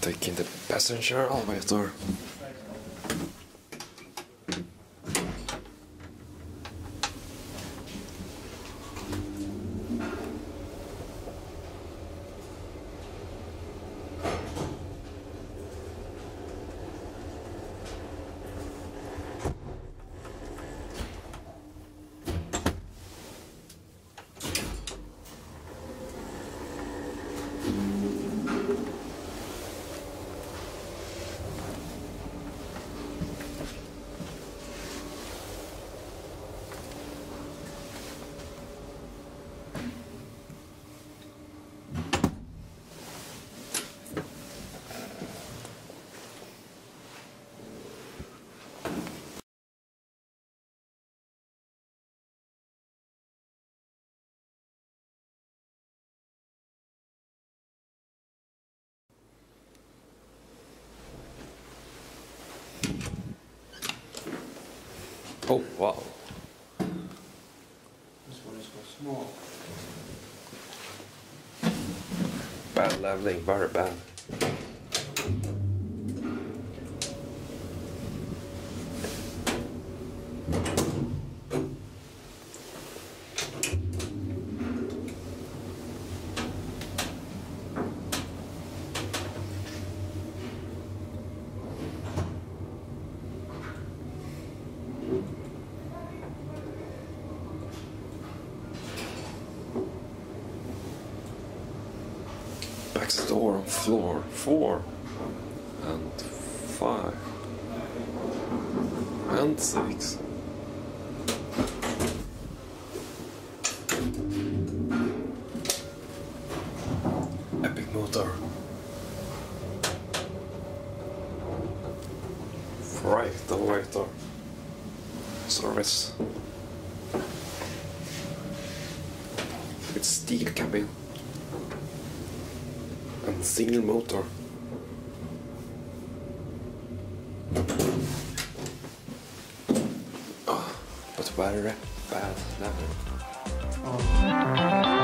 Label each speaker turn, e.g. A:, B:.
A: Taking the passenger oh elevator. Oh wow.
B: This one is so small.
A: Bad leveling, very bad. Backstore on floor four and five and six. Epic motor. Right elevator. Service. It's steel cabin single motor. Ah, but very bad level.
B: Oh.